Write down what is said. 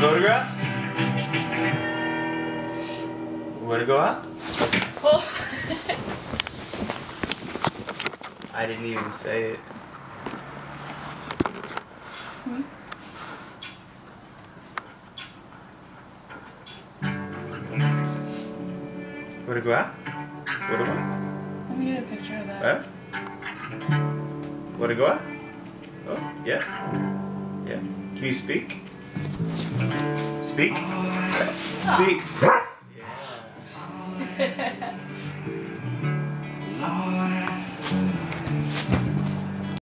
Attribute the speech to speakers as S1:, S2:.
S1: Photographs? Want to go out?
S2: Oh.
S1: I didn't even say it. Hmm? Want to go out? What do I?
S2: Let me get a picture of that.
S1: Huh? Want to go out? Oh, yeah. Yeah. Can you speak? Speak. Ah. Speak. yeah.